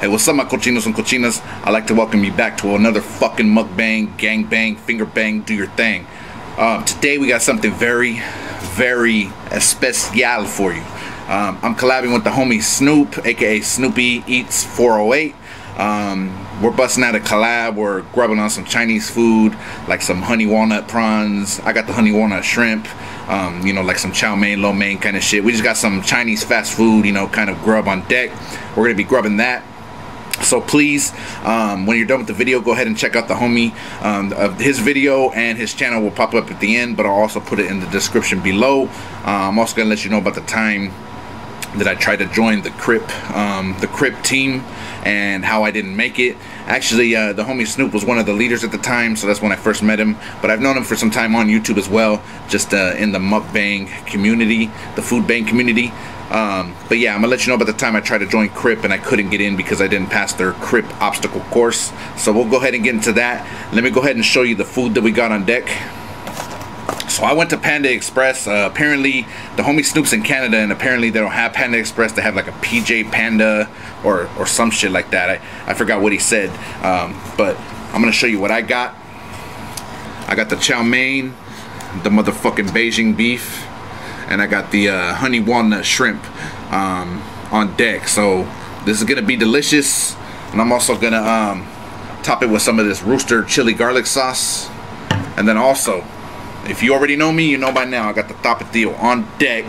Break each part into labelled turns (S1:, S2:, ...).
S1: Hey, what's up, my cochinos and cochinas? I'd like to welcome you back to another fucking mukbang, gang bang, finger bang, do your thing. Um, today we got something very, very especial for you. Um, I'm collabing with the homie Snoop, aka Snoopy Eats 408. Um, we're busting out a collab. We're grubbing on some Chinese food, like some honey walnut prawns. I got the honey walnut shrimp. Um, you know, like some chow mein, lo mein kind of shit. We just got some Chinese fast food, you know, kind of grub on deck. We're gonna be grubbing that. So please, um, when you're done with the video, go ahead and check out the homie. Um, his video and his channel will pop up at the end, but I'll also put it in the description below. Uh, I'm also gonna let you know about the time that I tried to join the Crip, um, the Crip team, and how I didn't make it. Actually, uh, the homie Snoop was one of the leaders at the time, so that's when I first met him. But I've known him for some time on YouTube as well, just uh, in the mukbang community, the food bank community. Um, but yeah, I'm gonna let you know about the time I tried to join Crip and I couldn't get in because I didn't pass their Crip obstacle course. So we'll go ahead and get into that. Let me go ahead and show you the food that we got on deck. So I went to Panda Express. Uh, apparently, the homie Snoop's in Canada, and apparently they don't have Panda Express. They have like a PJ Panda or or some shit like that. I, I forgot what he said, um, but I'm gonna show you what I got. I got the chow mein, the motherfucking Beijing beef, and I got the uh, honey walnut shrimp um, on deck. So this is gonna be delicious, and I'm also gonna um, top it with some of this rooster chili garlic sauce, and then also if you already know me, you know by now I got the Tapatio on deck.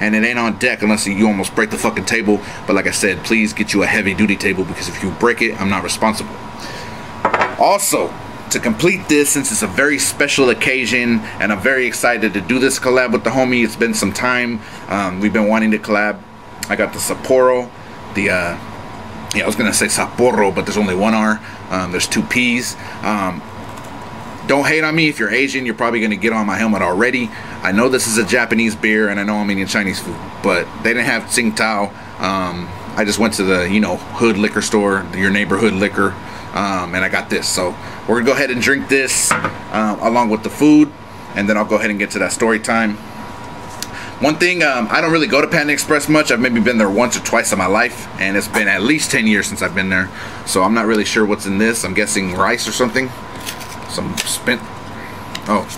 S1: And it ain't on deck unless you almost break the fucking table. But like I said, please get you a heavy duty table because if you break it, I'm not responsible. Also, to complete this, since it's a very special occasion and I'm very excited to do this collab with the homie, it's been some time. Um, we've been wanting to collab. I got the Sapporo, the uh, yeah, I was gonna say Sapporo, but there's only one R. Um, there's two P's. Um, don't hate on me if you're Asian. You're probably gonna get on my helmet already. I know this is a Japanese beer, and I know I'm eating Chinese food, but they didn't have Tsingtao. Um, I just went to the you know hood liquor store, your neighborhood liquor, um, and I got this. So we're gonna go ahead and drink this um, along with the food, and then I'll go ahead and get to that story time. One thing, um, I don't really go to Panda Express much. I've maybe been there once or twice in my life, and it's been at least 10 years since I've been there. So I'm not really sure what's in this. I'm guessing rice or something some spent oh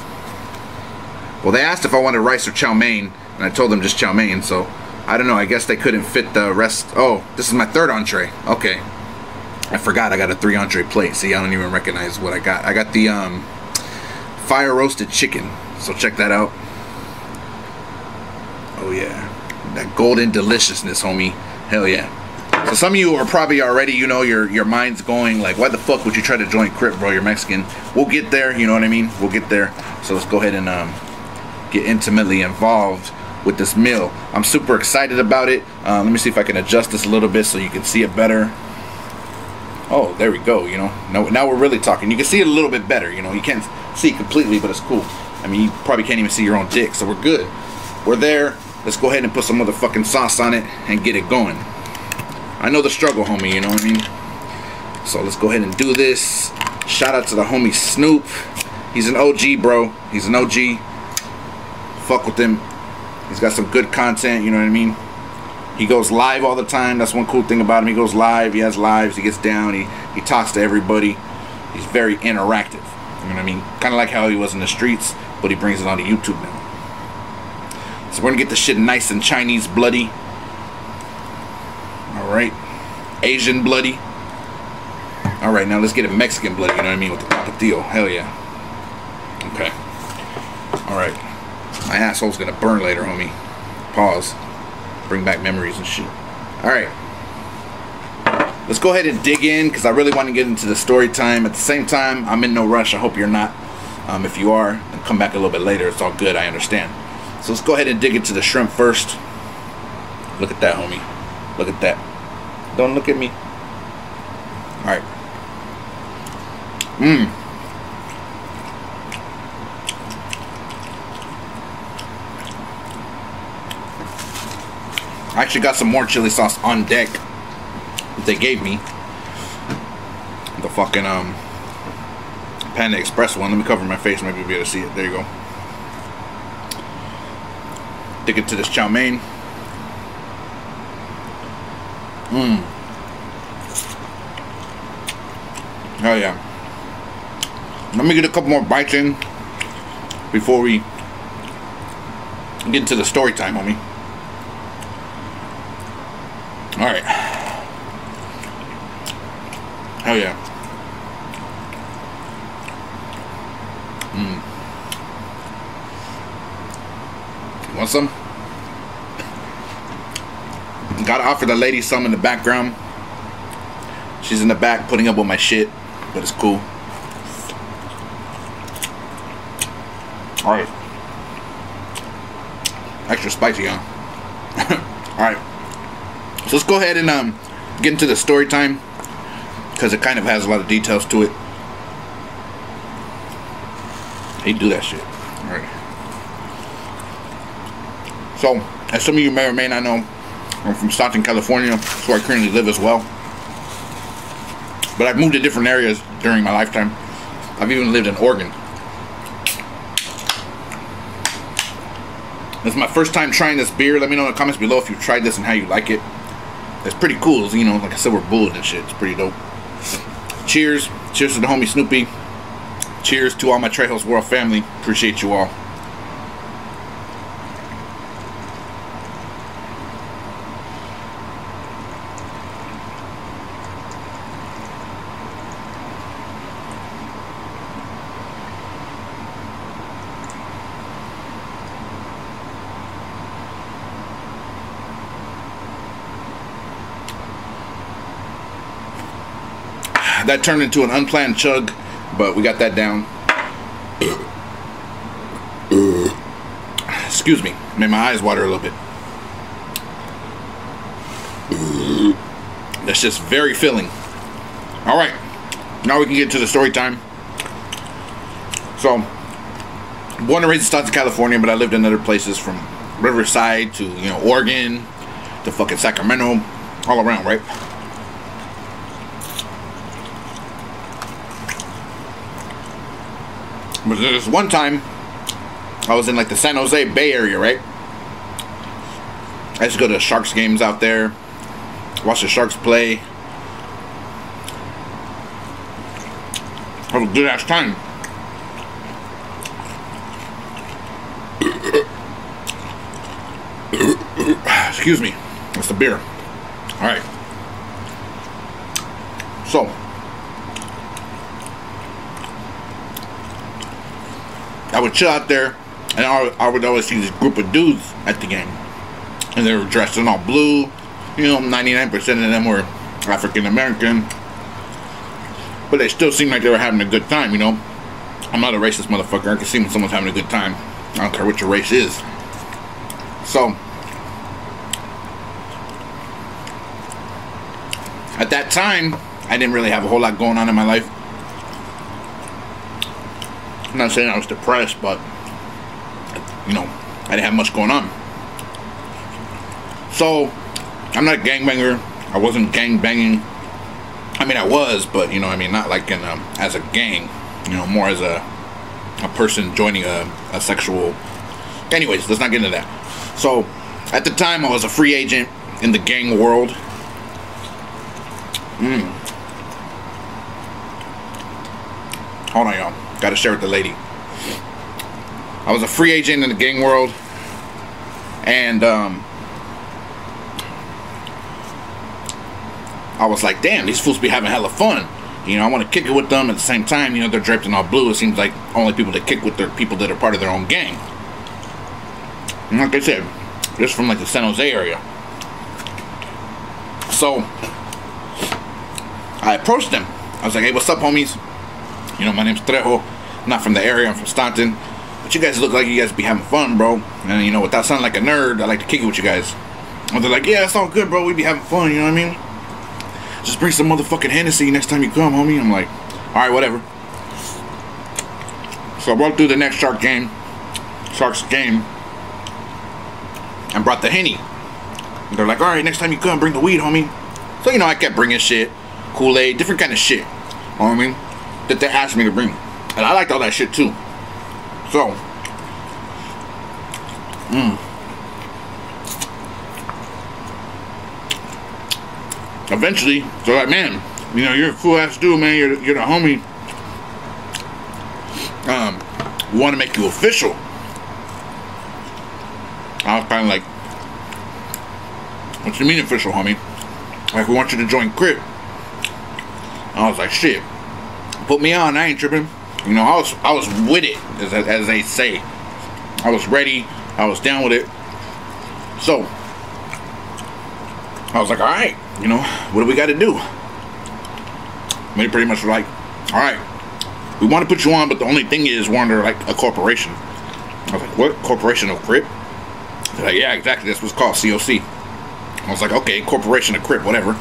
S1: well they asked if I wanted rice or chow mein and I told them just chow mein so I don't know I guess they couldn't fit the rest oh this is my third entree okay I forgot I got a three entree plate see I don't even recognize what I got I got the um, fire roasted chicken so check that out oh yeah that golden deliciousness homie hell yeah so some of you are probably already, you know, your your mind's going like, why the fuck would you try to join Crip, bro? You're Mexican. We'll get there, you know what I mean? We'll get there. So let's go ahead and um, get intimately involved with this meal. I'm super excited about it. Uh, let me see if I can adjust this a little bit so you can see it better. Oh, there we go, you know. Now, now we're really talking. You can see it a little bit better, you know. You can't see completely, but it's cool. I mean, you probably can't even see your own dick, so we're good. We're there. Let's go ahead and put some motherfucking sauce on it and get it going. I know the struggle, homie, you know what I mean? So let's go ahead and do this. Shout out to the homie Snoop. He's an OG, bro. He's an OG. Fuck with him. He's got some good content, you know what I mean? He goes live all the time. That's one cool thing about him. He goes live. He has lives. He gets down. He, he talks to everybody. He's very interactive. You know what I mean? Kind of like how he was in the streets, but he brings it onto YouTube now. So we're going to get the shit nice and Chinese bloody. Alright. Asian bloody. Alright, now let's get it Mexican bloody, you know what I mean? With the tapatio. Hell yeah. Okay. Alright. My asshole's gonna burn later, homie. Pause. Bring back memories and shit. Alright. Let's go ahead and dig in because I really want to get into the story time. At the same time, I'm in no rush. I hope you're not. Um, if you are, come back a little bit later. It's all good. I understand. So let's go ahead and dig into the shrimp first. Look at that, homie. Look at that. Don't look at me. Alright. Mmm. Actually got some more chili sauce on deck that they gave me. The fucking um Panda Express one. Let me cover my face, maybe you'll be able to see it. There you go. Dig into this chow mein. Mmm. Hell yeah. Let me get a couple more bites in before we get into the story time, homie. Alright. Hell yeah. Mmm. Want some? Gotta offer the lady some in the background. She's in the back putting up with my shit, but it's cool. Alright. Extra spicy, huh? Alright. So let's go ahead and um, get into the story time. Because it kind of has a lot of details to it. They do that shit. Alright. So, as some of you may or may not know, I'm from Stockton, California. That's where I currently live as well. But I've moved to different areas during my lifetime. I've even lived in Oregon. This is my first time trying this beer. Let me know in the comments below if you've tried this and how you like it. It's pretty cool. You know, like I said, we're bullet and shit. It's pretty dope. Cheers. Cheers to the homie Snoopy. Cheers to all my Trejos World family. Appreciate you all. That turned into an unplanned chug, but we got that down. Excuse me, made my eyes water a little bit. That's just very filling. All right, now we can get to the story time. So, born and raised in Stockton, California, but I lived in other places from Riverside to you know Oregon to fucking Sacramento, all around, right? But there's one time I was in like the San Jose Bay Area, right? I used to go to Sharks games out there, watch the Sharks play. Have a good ass time. Excuse me. That's the beer. Alright. So, I would chill out there, and I, I would always see this group of dudes at the game, and they were dressed in all blue. You know, 99% of them were African American, but they still seemed like they were having a good time. You know, I'm not a racist motherfucker. I can see when someone's having a good time. I don't care what your race is. So, at that time, I didn't really have a whole lot going on in my life. I'm not saying I was depressed, but you know, I didn't have much going on. So, I'm not a gangbanger. I wasn't gang banging. I mean, I was, but you know, I mean, not like in um, as a gang. You know, more as a a person joining a, a sexual. Anyways, let's not get into that. So, at the time, I was a free agent in the gang world. Hmm. Hold on, y'all. Got to share with the lady. I was a free agent in the gang world, and um, I was like, damn, these fools be having hella fun. You know, I want to kick it with them at the same time. You know, they're draped in all blue. It seems like only people that kick with their people that are part of their own gang. And like I said, just from like the San Jose area. So I approached them. I was like, hey, what's up, homies? You know, my name's Trejo not from the area. I'm from Stockton. But you guys look like you guys be having fun, bro. And you know, without sounding like a nerd, I like to kick it with you guys. And they're like, yeah, it's all good, bro. We be having fun. You know what I mean? Just bring some motherfucking Hennessy next time you come, homie. I'm like, all right, whatever. So I walked through the next Shark game, Sharks game, and brought the Henny. And they're like, all right, next time you come, bring the weed, homie. So, you know, I kept bringing shit, Kool-Aid, different kind of shit. You know what I mean? That they asked me to bring. And I liked all that shit too. So, mm. Eventually, they're like, man, you know, you're a cool ass dude, man. You're, you're the homie. Um, want to make you official. I was kind of like, what you mean official, homie? Like, we want you to join Crip. I was like, shit. Put me on. I ain't tripping. You know, I was I was with it, as, as they say. I was ready. I was down with it. So, I was like, all right, you know, what do we got to do? They pretty much were like, all right, we want to put you on, but the only thing is we're under like a corporation. I was like, what? Corporation of Crip? They're like, yeah, exactly. That's what's called COC. I was like, okay, Corporation of Crip, whatever.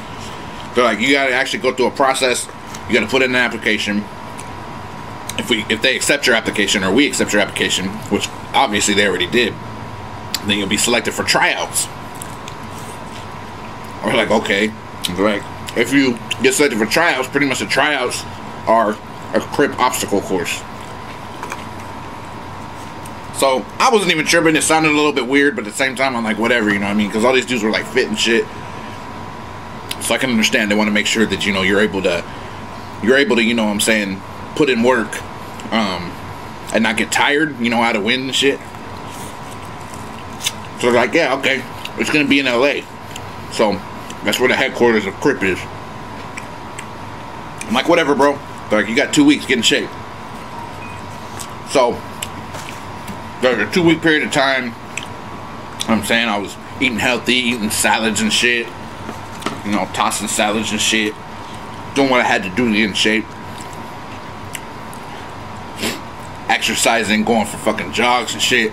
S1: They're like, you got to actually go through a process. You got to put in an application. If we, if they accept your application or we accept your application, which obviously they already did, then you'll be selected for tryouts. We're like, okay. Like, if you get selected for tryouts, pretty much the tryouts are a crip obstacle course. So I wasn't even tripping. It sounded a little bit weird, but at the same time, I'm like, whatever, you know what I mean? Because all these dudes were like fit and shit. So I can understand they want to make sure that you know you're able to, you're able to, you know, what I'm saying, put in work, um, and not get tired, you know, out of wind and shit. So like, yeah, okay, it's gonna be in LA. So that's where the headquarters of Crip is. I'm like, whatever, bro. They're like, you got two weeks, get in shape. So there's a two week period of time. I'm saying I was eating healthy, eating salads and shit. You know, tossing salads and shit. Doing what I had to do to get in shape. Exercising, going for fucking jogs and shit.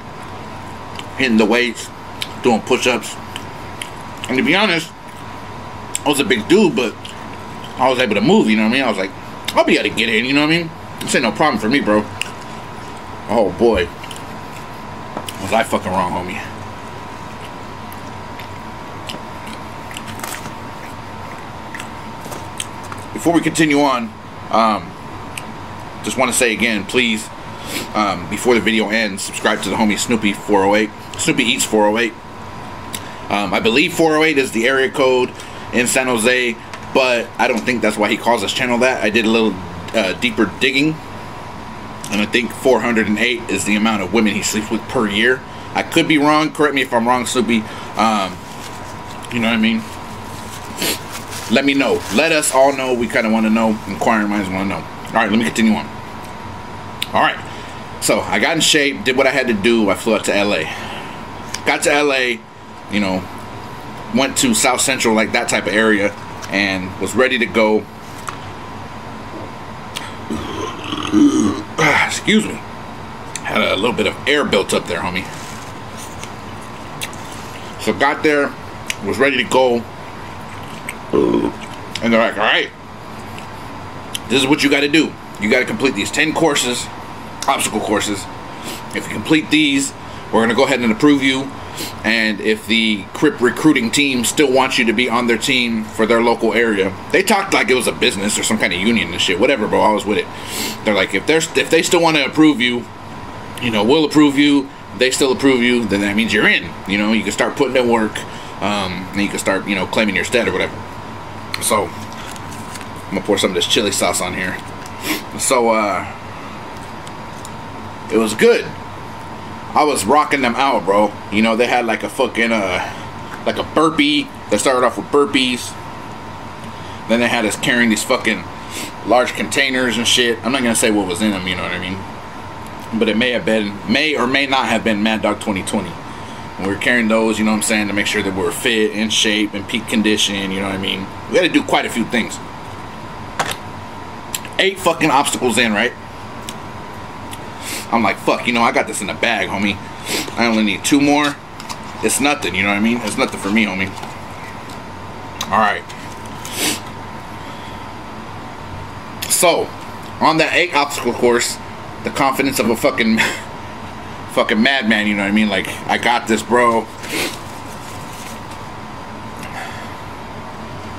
S1: Hitting the weights, doing push ups. And to be honest, I was a big dude, but I was able to move, you know what I mean? I was like, I'll be able to get in, you know what I mean? This ain't no problem for me, bro. Oh boy. Was I fucking wrong, homie? Before we continue on, um, just want to say again, please, um, before the video ends, subscribe to the homie Snoopy 408. Snoopy Eats 408. Um, I believe 408 is the area code in San Jose, but I don't think that's why he calls his channel that. I did a little uh, deeper digging, and I think 408 is the amount of women he sleeps with per year. I could be wrong. Correct me if I'm wrong, Snoopy. Um, you know what I mean? Let me know. Let us all know. We kind of want to know. Inquiring minds want to know. All right, let me continue on. All right. So I got in shape, did what I had to do. I flew out to LA. Got to LA, you know, went to South Central, like that type of area, and was ready to go. Excuse me. Had a little bit of air built up there, homie. So got there, was ready to go. And they're like, all right, this is what you got to do. You got to complete these 10 courses, obstacle courses. If you complete these, we're going to go ahead and approve you. And if the Crip recruiting team still wants you to be on their team for their local area, they talked like it was a business or some kind of union and shit. Whatever, bro. I was with it. They're like, if there's if they still want to approve you, you know, we'll approve you. They still approve you, then that means you're in. You know, you can start putting in work, um, and you can start, you know, claiming your stead or whatever. So, I'm gonna pour some of this chili sauce on here. So, uh, it was good. I was rocking them out, bro. You know, they had like a fucking, uh, like a burpee. They started off with burpees. Then they had us carrying these fucking large containers and shit. I'm not gonna say what was in them, you know what I mean? But it may have been, may or may not have been Mad Dog 2020. And we were carrying those, you know what I'm saying, to make sure that we are fit, in shape, in peak condition, you know what I mean? We had to do quite a few things. Eight fucking obstacles in, right? I'm like, fuck, you know, I got this in the bag, homie. I only need two more. It's nothing, you know what I mean? It's nothing for me, homie. Alright. So, on that eight obstacle course, the confidence of a fucking fucking madman, you know what I mean? Like, I got this, bro.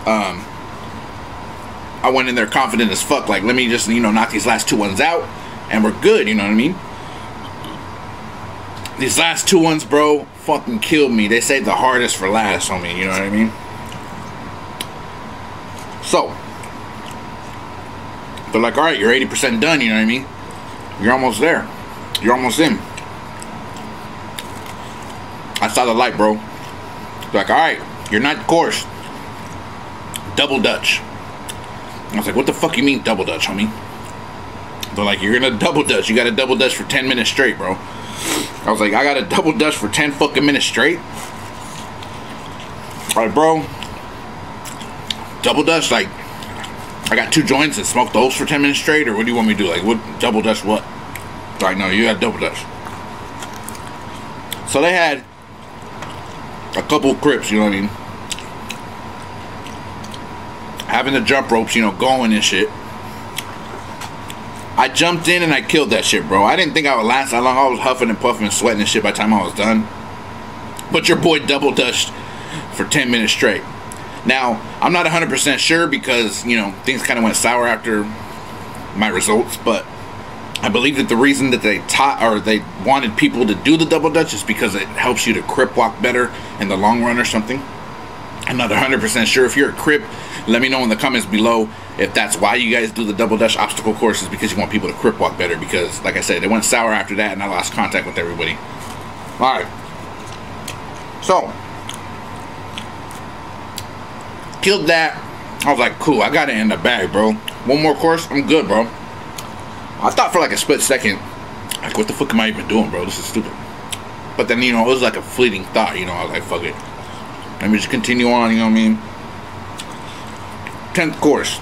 S1: Um, I went in there confident as fuck. Like, let me just, you know, knock these last two ones out, and we're good, you know what I mean? These last two ones, bro, fucking killed me. They saved the hardest for last, homie, you know what I mean? So, They're like, all right, you're 80% done, you know what I mean? You're almost there. You're almost in. I saw the light, bro. They're like, all right, you're not course. Double Dutch. I was like, what the fuck you mean double Dutch, homie? They're like, you're gonna double Dutch. You gotta double Dutch for 10 minutes straight, bro. I was like, I gotta double Dutch for 10 fucking minutes straight? All right, bro. Double Dutch, like, I got two joints and smoke those for 10 minutes straight, or what do you want me to do? Like, what double Dutch what? Right, no, you got double Dutch. So they had a couple crips, you know what I mean? Having the jump ropes, you know, going and shit. I jumped in and I killed that shit, bro. I didn't think I would last that long. I was huffing and puffing and sweating and shit by the time I was done. But your boy double dutched for 10 minutes straight. Now, I'm not 100% sure because, you know, things kind of went sour after my results, but I believe that the reason that they taught or they wanted people to do the double dutch is because it helps you to crip walk better in the long run or something. I'm not 100% sure. If you're a crip, let me know in the comments below if that's why you guys do the double Dutch obstacle courses because you want people to crip walk better. Because, like I said, it went sour after that and I lost contact with everybody. All right. So, killed that. I was like, cool, I got it in the bag, bro. One more course, I'm good, bro. I thought for like a split second, like, what the fuck am I even doing, bro? This is stupid. But then, you know, it was like a fleeting thought, you know, I was like, fuck it. Let me just continue on, you know what I mean? 10th course.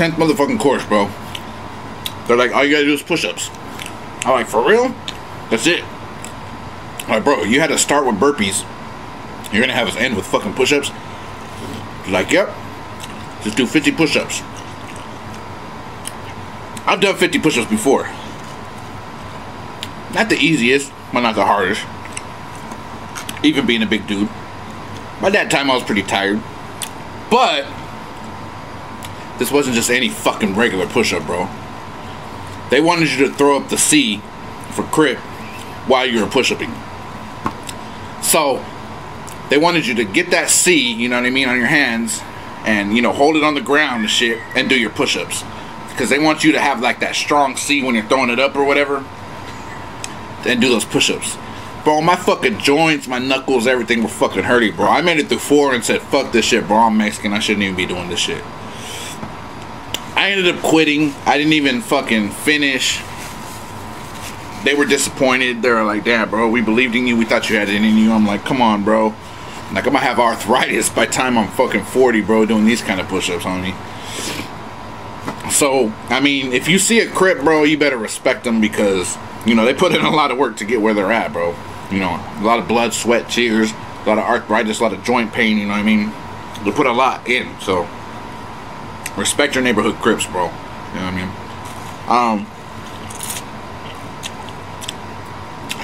S1: 10th motherfucking course, bro. They're like, all you gotta do is push ups. I'm like, for real? That's it. I'm like, bro, you had to start with burpees. You're gonna have us end with fucking push ups? Like, yep. Just do 50 push ups. I've done 50 push ups before. Not the easiest, but not the hardest even being a big dude. By that time, I was pretty tired. But this wasn't just any fucking regular push up, bro. They wanted you to throw up the C for crip while you were push upping. So they wanted you to get that C, you know what I mean, on your hands and, you know, hold it on the ground and shit and do your push ups. Because they want you to have like that strong C when you're throwing it up or whatever and do those push ups. Bro, my fucking joints, my knuckles, everything were fucking hurting, bro. I made it through four and said, fuck this shit, bro. I'm Mexican. I shouldn't even be doing this shit. I ended up quitting. I didn't even fucking finish. They were disappointed. They were like, damn, bro, we believed in you. We thought you had it in you. I'm like, come on, bro. Like, I'm gonna have arthritis by time I'm fucking 40, bro, doing these kind of push ups on me. So, I mean, if you see a crip, bro, you better respect them because, you know, they put in a lot of work to get where they're at, bro. You know, a lot of blood, sweat, tears, a lot of arthritis, a lot of joint pain, you know what I mean? They put a lot in, so respect your neighborhood crips, bro. You know what I mean? Um,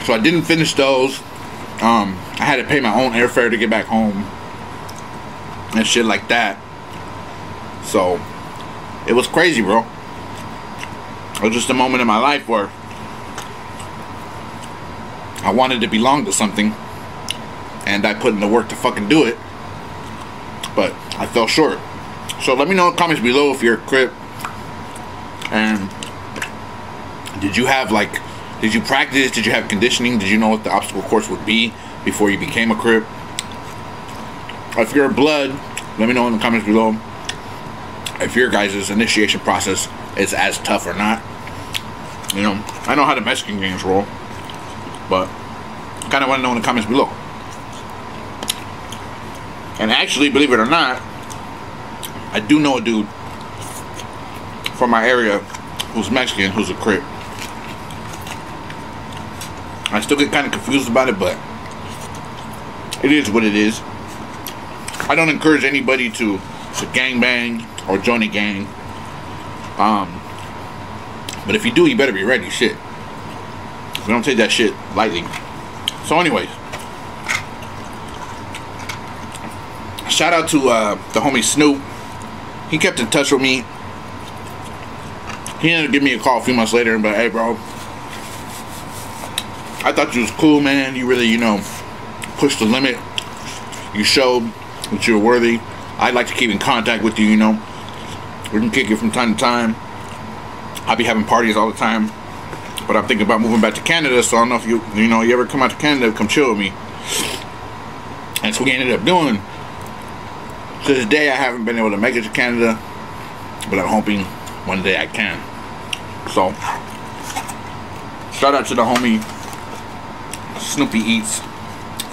S1: so I didn't finish those. Um, I had to pay my own airfare to get back home and shit like that. So it was crazy, bro. It was just a moment in my life where I wanted to belong to something, and I put in the work to fucking do it, but I fell short. So let me know in the comments below if you're a crip, and did you have like, did you practice? Did you have conditioning? Did you know what the obstacle course would be before you became a crip? If you're a blood, let me know in the comments below if your guys' initiation process is as tough or not. You know, I know how the Mexican games roll. But kind of want to know in the comments below. And actually, believe it or not, I do know a dude from my area who's Mexican, who's a crip. I still get kind of confused about it, but it is what it is. I don't encourage anybody to, to gang bang or join a gang. Um, but if you do, you better be ready. Shit. We don't take that shit lightly. So, anyways, shout out to uh, the homie Snoop. He kept in touch with me. He ended up giving me a call a few months later, but hey, bro, I thought you was cool, man. You really, you know, pushed the limit. You showed that you were worthy. I'd like to keep in contact with you, you know. We can kick it from time to time. I'll be having parties all the time. But I'm thinking about moving back to Canada, so I don't know if you you know you ever come out to Canada, come chill with me. And so we ended up doing. To this day, I haven't been able to make it to Canada, but I'm hoping one day I can. So, shout out to the homie Snoopy Eats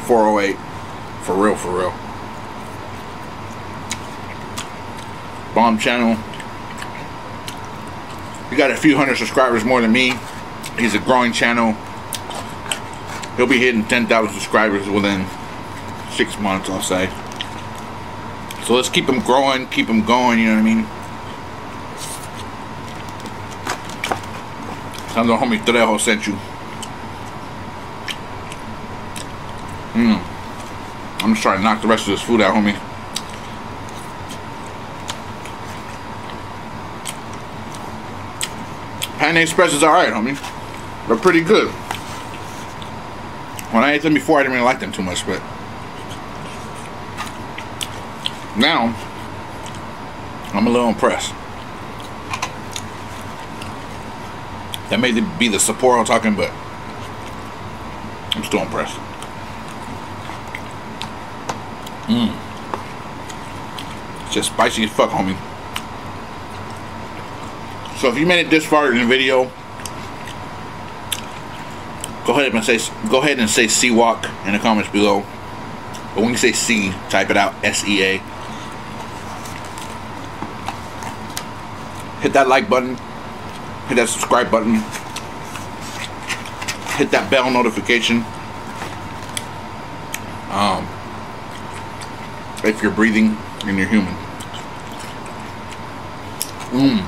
S1: 408. For real, for real. Bomb channel. He got a few hundred subscribers more than me. He's a growing channel. He'll be hitting 10,000 subscribers within six months, I'll say. So let's keep him growing, keep him going, you know what I mean? Tell the homie Trejo sent you. Mmm. I'm just trying to knock the rest of this food out, homie. Panda Express is alright, homie. They're pretty good. When I ate them before, I didn't really like them too much, but now I'm a little impressed. That may be the Sapporo I'm talking, but I'm still impressed. Mmm. Just spicy as fuck, homie. So if you made it this far in the video, go ahead and say go ahead and say C walk in the comments below. But when you say C, type it out S E A. Hit that like button. Hit that subscribe button. Hit that bell notification. Um, if you're breathing and you're human. Mmm.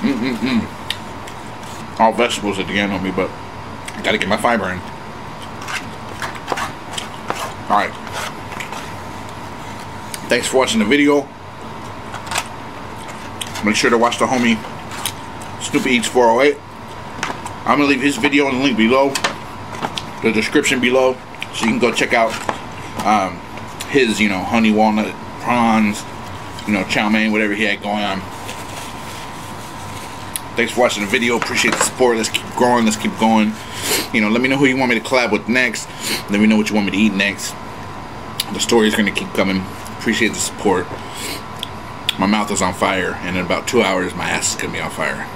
S1: Mmm, mmm, mmm. All vegetables at the end on me, but I gotta get my fiber in. Alright. Thanks for watching the video. Make sure to watch the homie Snoopy Eats 408. I'm gonna leave his video in the link below, the description below, so you can go check out um, his, you know, honey walnut prawns, you know, chow mein, whatever he had going on. Thanks for watching the video. Appreciate the support. Let's keep growing. Let's keep going. You know, let me know who you want me to collab with next. Let me know what you want me to eat next. The story is going to keep coming. Appreciate the support. My mouth is on fire, and in about two hours, my ass is to be on fire.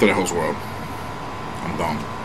S1: To the whole world. I'm gone.